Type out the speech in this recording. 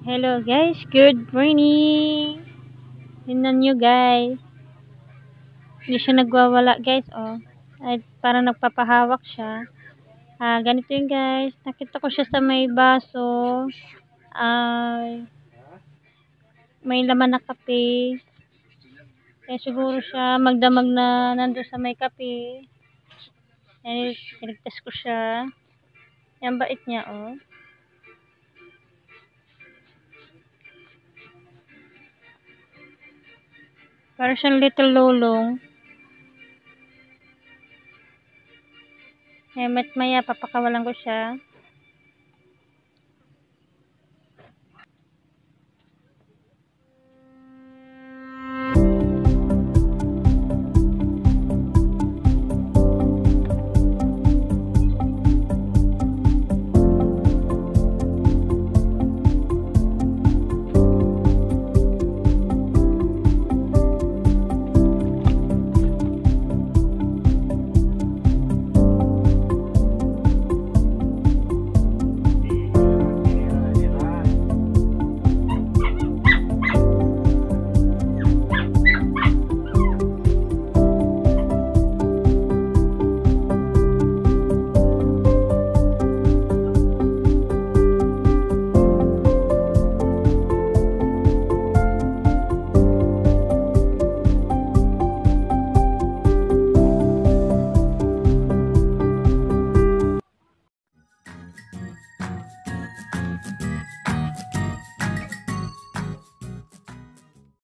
Hello guys, good morning. Tingnan nyo guys. Hindi siya nagwawala guys, oh. Ay, parang nagpapahawak siya. Ah, ganito yun guys. Nakita ko siya sa may baso. Ay, may laman na kape. Kaya siguro siya magdamag na nandun sa may kape. Yan, tinigtas ko siya. Yan bait niya, oh. Para siyang little lulong. Mat maya papakawalan ko siya.